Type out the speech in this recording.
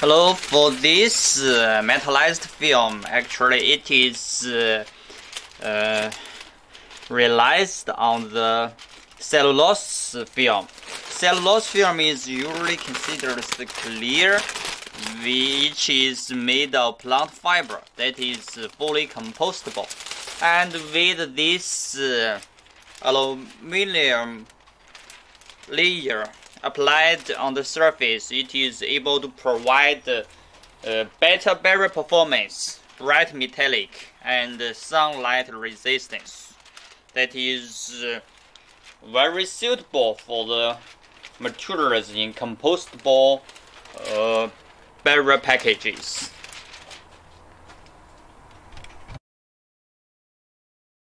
Hello, for this uh, metallized film, actually it is uh, uh, realized on the cellulose film. Cellulose film is usually considered clear, which is made of plant fiber that is fully compostable. And with this uh, aluminum layer applied on the surface, it is able to provide uh, better barrier performance, bright metallic, and sunlight resistance. That is uh, very suitable for the materials in compostable uh, barrier packages.